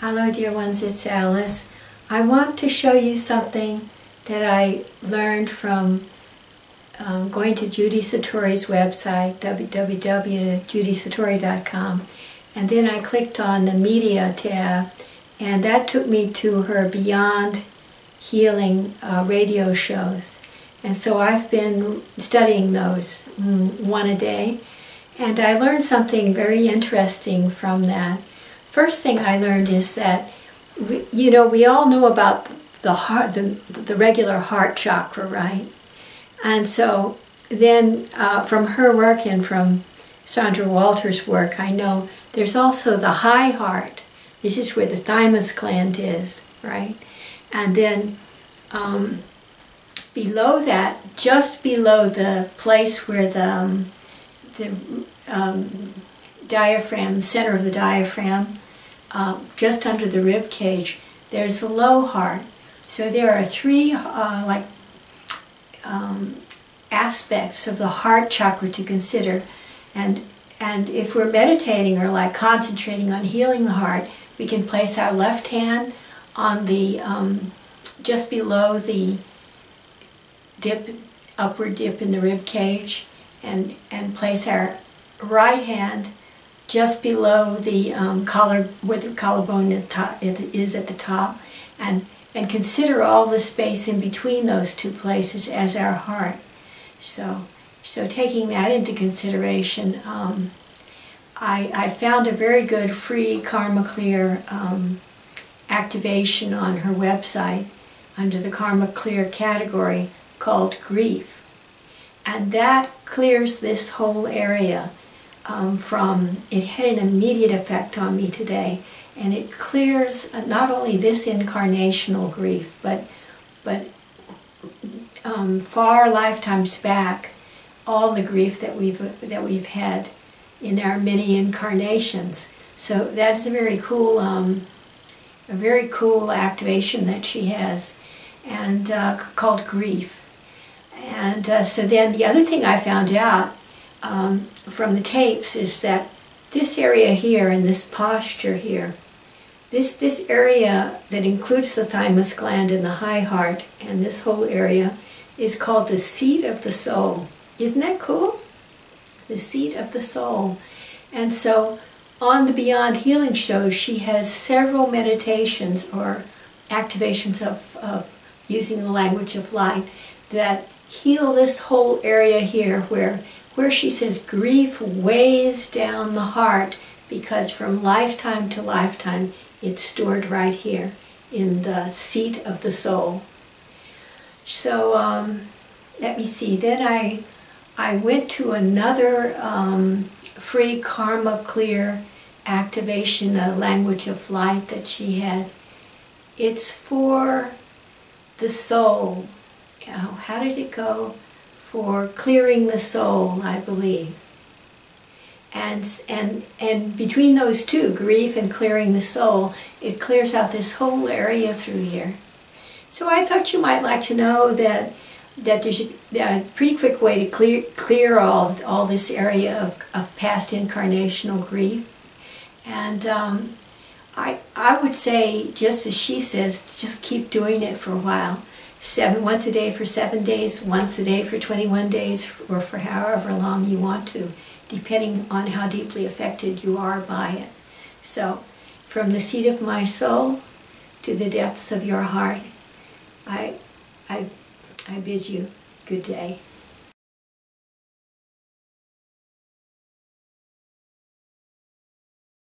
Hello, dear ones, it's Alice. I want to show you something that I learned from um, going to Judy Satori's website, www.judysatori.com, and then I clicked on the Media tab, and that took me to her Beyond Healing uh, radio shows. And so I've been studying those mm, one a day, and I learned something very interesting from that. First thing I learned is that, we, you know, we all know about the heart, the, the regular heart chakra, right? And so then uh, from her work and from Sandra Walter's work, I know there's also the high heart. This is where the thymus gland is, right? And then um, below that, just below the place where the, um, the um, diaphragm, center of the diaphragm, uh, just under the rib cage, there's the low heart. So there are three uh, like um, aspects of the heart chakra to consider, and and if we're meditating or like concentrating on healing the heart, we can place our left hand on the um, just below the dip, upward dip in the rib cage, and and place our right hand just below the um, collar, where the collarbone is at the top, and, and consider all the space in between those two places as our heart. So, so taking that into consideration, um, I, I found a very good free Karma Klear um, activation on her website under the Karma Klear category called Grief. And that clears this whole area um, from, it had an immediate effect on me today. And it clears not only this incarnational grief, but, but um, far lifetimes back, all the grief that we've, that we've had in our many incarnations. So that is a very cool, um, a very cool activation that she has, and uh, called grief. And uh, so then the other thing I found out um, from the tapes is that this area here and this posture here, this, this area that includes the thymus gland and the high heart and this whole area is called the seat of the soul. Isn't that cool? The seat of the soul. And so on the Beyond Healing show, she has several meditations or activations of, of using the language of light that heal this whole area here where where she says grief weighs down the heart because from lifetime to lifetime it's stored right here in the seat of the soul. So um, let me see. Then I I went to another um, free Karma Klear activation, a language of light that she had. It's for the soul. How did it go? For clearing the soul, I believe. And, and, and between those two, grief and clearing the soul, it clears out this whole area through here. So I thought you might like to know that, that there's a, pretty quick way to clear, clear all, all this area of, of past incarnational grief. And um, I, I would say, just as she says, just keep doing it for a while seven once a day for seven days, once a day for 21 days, or for however long you want to, depending on how deeply affected you are by it. So, from the seat of my soul to the depths of your heart, I, I, I bid you good day.